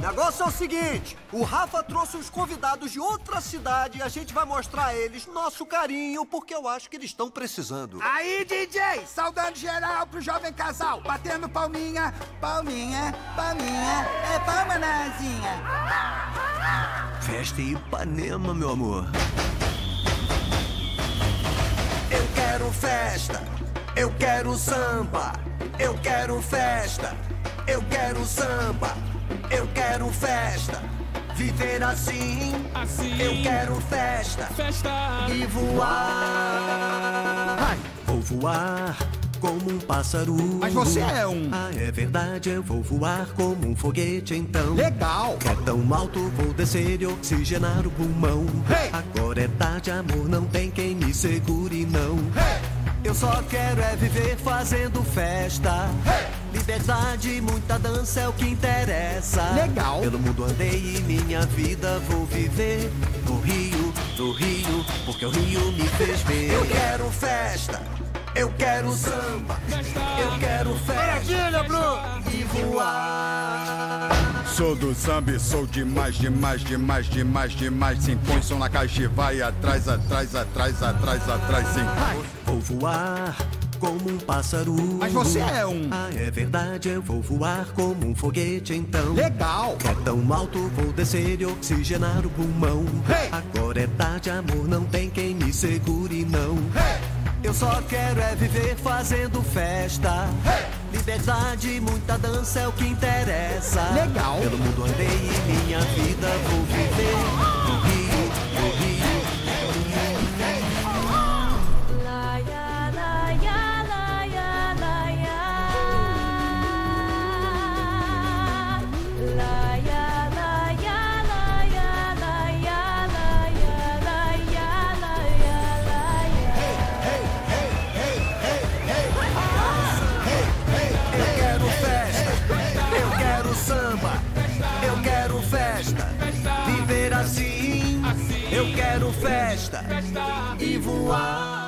Negócio é o seguinte: o Rafa trouxe uns convidados de outra cidade e a gente vai mostrar a eles nosso carinho, porque eu acho que eles estão precisando. Aí, DJ, saudando geral pro jovem casal, batendo palminha, palminha, palminha, é palma nazinha. Festa em Ipanema, meu amor. Eu quero festa, eu quero samba, eu quero festa, eu quero samba, eu quero festa. Viver assim, Assim. eu quero festa Festa. e voar. Vou voar como um pássaro. Mas você é um. Ah, é verdade, eu vou voar como um foguete então. Legal. É tão alto, vou descer e oxigenar o pulmão. Hey! Agora é tarde, amor, não tem quem me segure, não. Hey! Eu só quero é viver fazendo festa. Liberdade, muita dança é o que interessa. Legal. Pelo mundo andei e minha vida vou viver no Rio, no Rio, porque o Rio me fez ver. Eu quero festa, eu quero samba, eu quero festa. Maravilha, Bruno. E voar. Sou do samba e sou demais, demais, demais, demais, demais. Sim, põe som na caixa e vai atrás, atrás, atrás, atrás, atrás, sim. Vou voar como um pássaro. Mas você é um. Ah, é verdade, eu vou voar como um foguete então. Legal. É tão alto, vou descer e oxigenar o pulmão. Hey! Agora é tarde, amor, não tem quem me segure, não. Hey! Eu só quero é viver fazendo festa. Liberdade, muita dança é o que interessa. Legal. Pelo mundo andei e minha vida vou viver. Festa e voar.